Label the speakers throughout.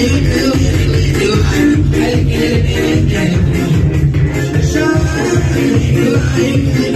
Speaker 1: Thank you.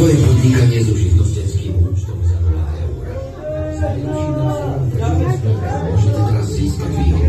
Speaker 1: Z żywnościarskim ucztą za 2 euro. Znajdą się na forum Możecie teraz wyjątek